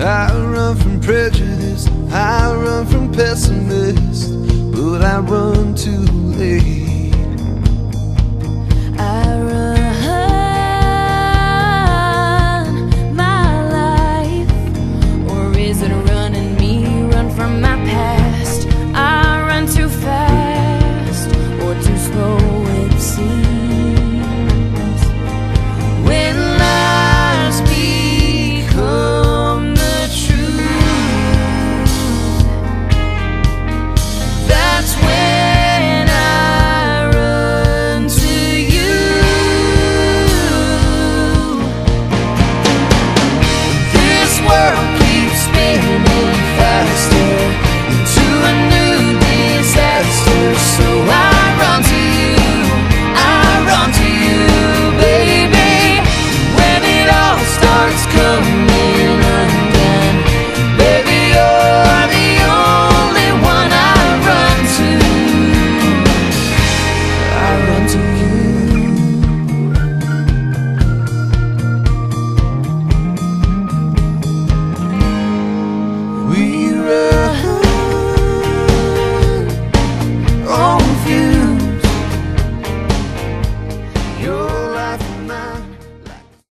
I run from prejudice, I run from pessimists, but I run.